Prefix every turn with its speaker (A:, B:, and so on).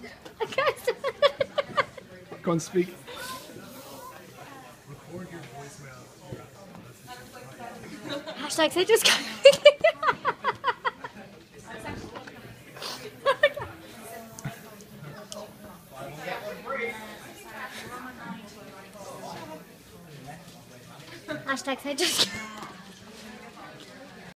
A: Go and speak.
B: Hashtag say just Hashtag say just